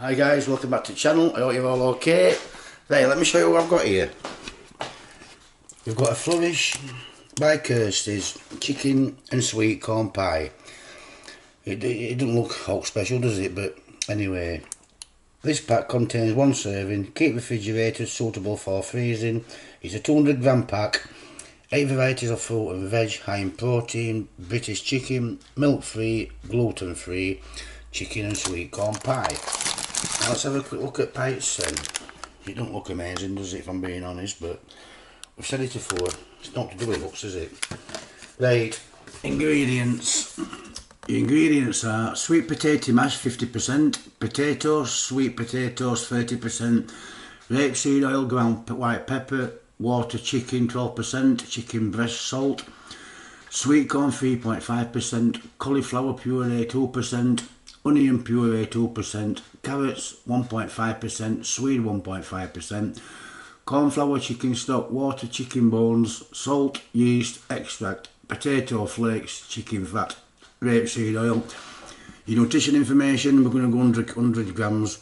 Hi guys, welcome back to the channel. I hope you're all okay. There, let me show you what I've got here. We've got a Flourish by Kirsty's chicken and sweet corn pie. It, it, it doesn't look all special, does it? But anyway, this pack contains one serving, keep refrigerated, suitable for freezing. It's a 200 gram pack, 8 varieties of fruit and veg, high in protein, British chicken, milk free, gluten free, chicken and sweet corn pie. Let's have a quick look at pie itself. It don't look amazing, does it, if I'm being honest, but I've said it before, it's not to do with looks, is it? Right, ingredients. The ingredients are sweet potato mash 50%, potatoes, sweet potatoes 30%, rapeseed oil, ground white pepper, water chicken 12%, chicken breast salt, sweet corn 3.5%, cauliflower puree 2%, onion puree 2%, carrots 1.5%, swede 1.5%, cornflour chicken stock, water chicken bones, salt, yeast, extract, potato flakes, chicken fat, rapeseed oil. Your nutrition information, we're going to go 100, 100 grams.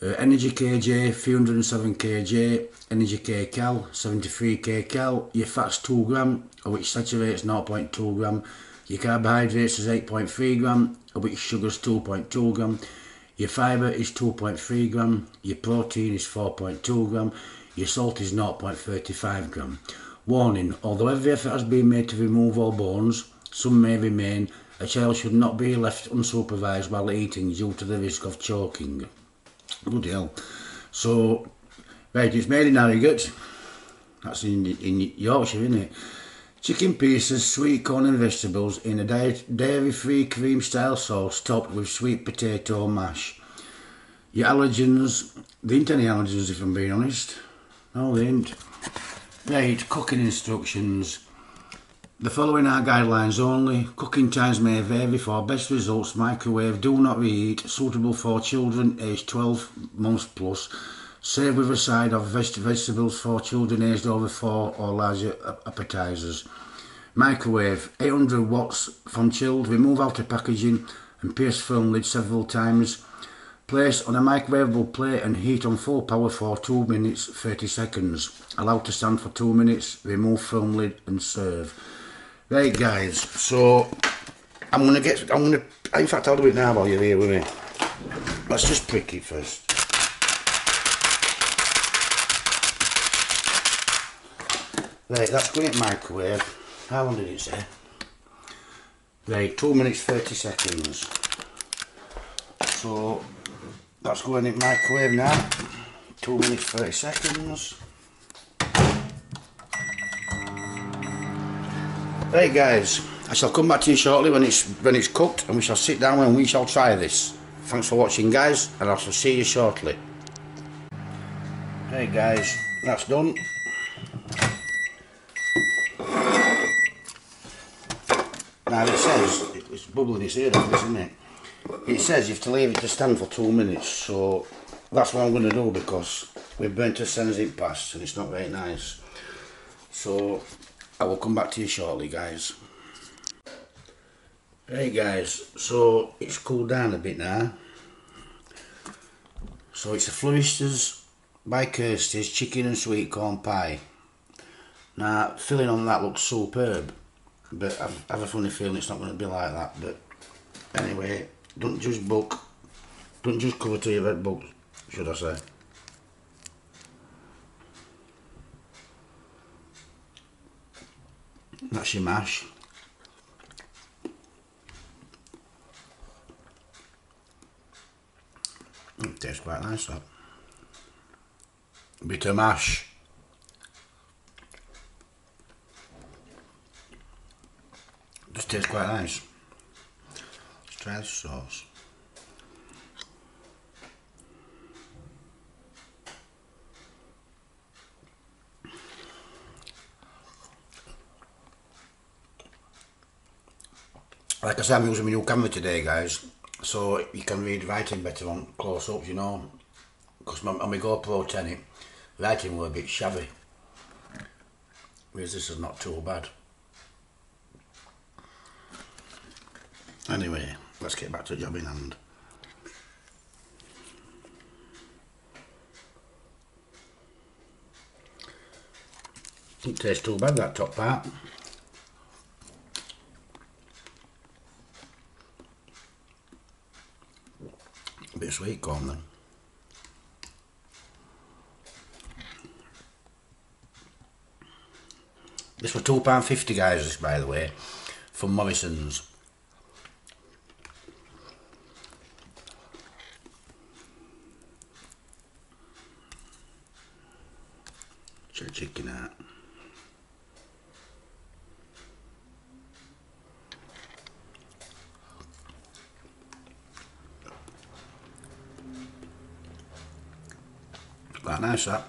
Uh, energy kj, 307 kj, energy kcal, 73 kcal, your fat's 2 gram, of which saturates 0.2 gram, your carbohydrates is 8.3 gram, of which sugar's 2.2 gram, your fibre is 2.3 gram, your protein is 4.2 gram, your salt is 0.35 gram. Warning, although every effort has been made to remove all bones, some may remain, a child should not be left unsupervised while eating due to the risk of choking. Bloody hell. So, right, it's made in Harrogate. That's in, in Yorkshire, isn't it? Chicken pieces, sweet corn and vegetables in a dairy-free cream style sauce topped with sweet potato mash. Your allergens, they ain't any allergens if I'm being honest. No, they ain't. Right, cooking instructions. The following are guidelines only. Cooking times may vary for best results. Microwave, do not reheat. Suitable for children aged 12 months plus. Serve with a side of veg vegetables for children aged over 4 or larger appetisers. Microwave, 800 watts from chilled. Remove outer packaging and pierce film lid several times. Place on a microwavable plate and heat on full power for 2 minutes 30 seconds. Allow to stand for 2 minutes. Remove film lid and serve. Right guys, so I'm gonna get, I'm gonna, in fact I'll do it now while you're here with me. Let's just prick it first. Right, that's going in microwave. How long did it say? Right, 2 minutes 30 seconds. So, that's going in microwave now. 2 minutes 30 seconds. Right guys, I shall come back to you shortly when it's when it's cooked and we shall sit down and we shall try this. Thanks for watching guys and I shall see you shortly. Hey guys, that's done. Now it says, it's bubbling its ear off isn't it? It says you have to leave it to stand for two minutes, so that's what I'm going to do because we've burnt a sensing past and it's not very nice. So I will come back to you shortly guys. Hey guys, so it's cooled down a bit now. So it's a Flourishers by Kirsty's chicken and sweet corn pie. Now filling on that looks superb but I've, I have a funny feeling it's not going to be like that but anyway don't just book don't just cover to your red book should I say. That's your mash. It tastes quite nice that. Bit of mash Just tastes quite nice. Let's try the sauce. Like I said, I'm using my new camera today, guys, so you can read writing better on close-ups, you know, because on my GoPro 10, writing were a bit shabby, whereas this is not too bad. Anyway, let's get back to the job in hand. Doesn't taste too bad that top part. A bit sweet corn then. This was £2.50 guys, by the way, from Morrison's. Check chicken out. Quite nice that.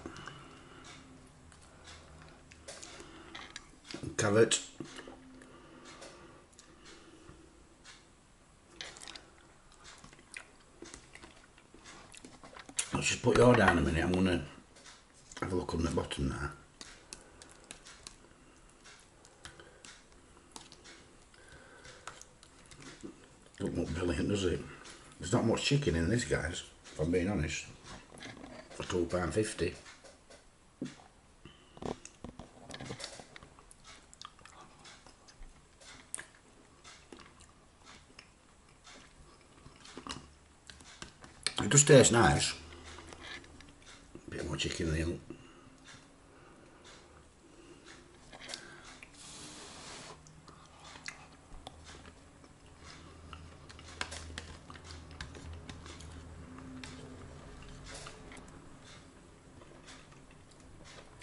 Carrot. Let's just put your down a minute. I'm gonna have a look on the bottom there. Don't look brilliant, does it? There's not much chicken in this, guys, if I'm being honest. For £2.50. It does taste nice. Chicken in the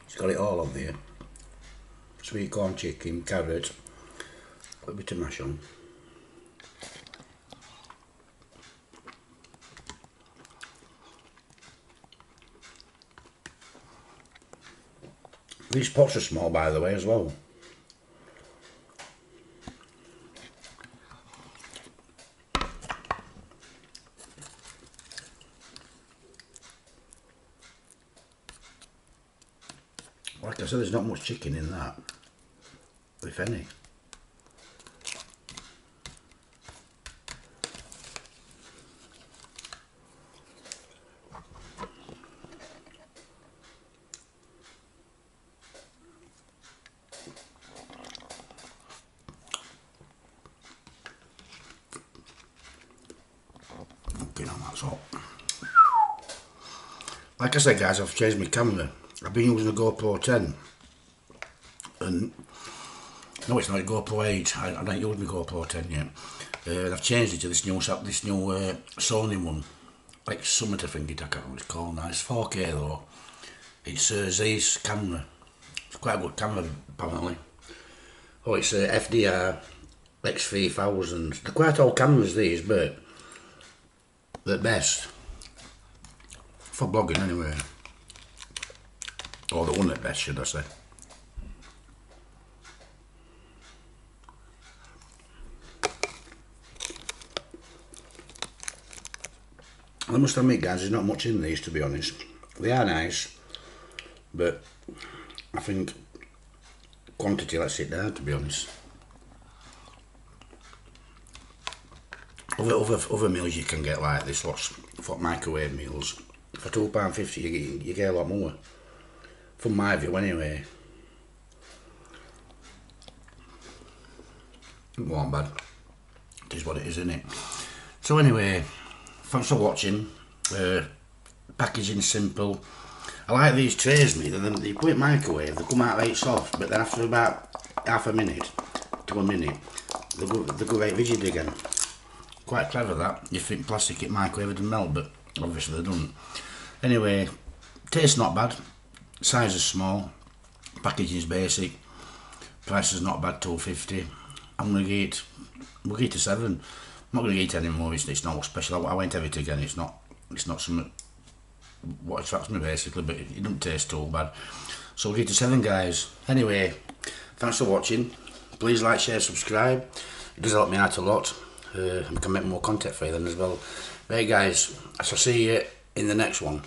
It's got it all on there. Sweet corn chicken, carrot, a bit of mash on. These pots are small by the way as well. Like I said, there's not much chicken in that, if any. Okay, now that's all. Like I said guys, I've changed my camera. I've been using a GoPro 10 and no it's not a GoPro 8 I, I don't use my GoPro 10 yet. Uh, I've changed it to this new this new uh, Sony one. Like Summit I think it, I can't remember what it's called now. It's 4K though. It's uh, camera. It's quite a good camera apparently. Oh it's a FDR X3000 they're quite old cameras these but they're best for blogging anyway or the one that best, should I say. I must admit guys, there's not much in these to be honest. They are nice, but I think quantity lets it down to be honest. Other, other, other meals you can get like this, what's for microwave meals, for £2.50 you, you get a lot more from my view anyway. It wasn't bad. It is what it is, isn't it? So anyway, thanks for watching. Uh, packaging simple. I like these trays, me. Then you put it microwave, they come out right soft, but then after about half a minute to a minute, they go, they go right rigid again. Quite clever that. You think plastic it microwave and melt, but obviously they don't. Anyway, tastes not bad. Size is small, packaging is basic, price is not bad, 250 I'm going to get, we'll get to 7 I'm not to get any more, it's, it's not special, I, I won't have it again, it's not, it's not something what attracts me basically, but it, it doesn't taste too bad. So we'll get to 7 guys. Anyway, thanks for watching, please like, share, subscribe, it does help me out a lot, uh, I can make more content for you then as well. Right guys, I shall see you in the next one.